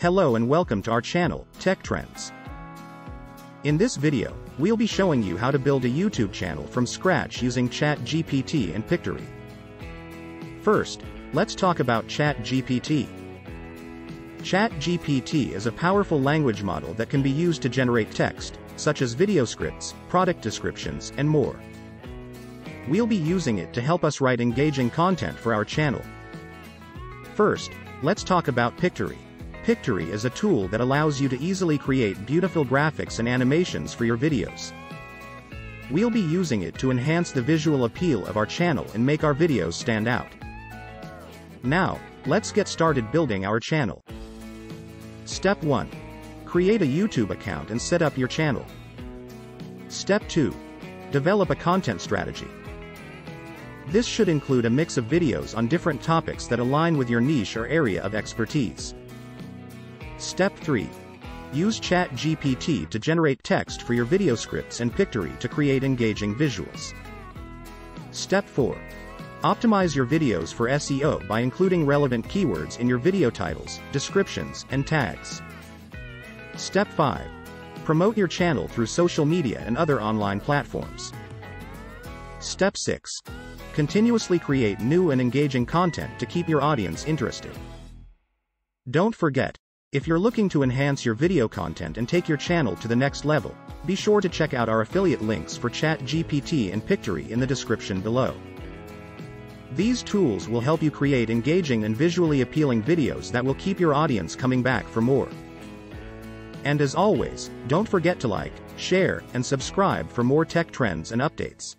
Hello and welcome to our channel, Tech Trends. In this video, we'll be showing you how to build a YouTube channel from scratch using ChatGPT and Pictory. First, let's talk about ChatGPT. ChatGPT is a powerful language model that can be used to generate text, such as video scripts, product descriptions, and more. We'll be using it to help us write engaging content for our channel. First, let's talk about Pictory. Pictory is a tool that allows you to easily create beautiful graphics and animations for your videos. We'll be using it to enhance the visual appeal of our channel and make our videos stand out. Now, let's get started building our channel. Step 1. Create a YouTube account and set up your channel. Step 2. Develop a content strategy. This should include a mix of videos on different topics that align with your niche or area of expertise. Step 3. Use ChatGPT to generate text for your video scripts and Pictory to create engaging visuals. Step 4. Optimize your videos for SEO by including relevant keywords in your video titles, descriptions, and tags. Step 5. Promote your channel through social media and other online platforms. Step 6. Continuously create new and engaging content to keep your audience interested. Don't forget, if you're looking to enhance your video content and take your channel to the next level, be sure to check out our affiliate links for ChatGPT and Pictory in the description below. These tools will help you create engaging and visually appealing videos that will keep your audience coming back for more. And as always, don't forget to like, share, and subscribe for more tech trends and updates.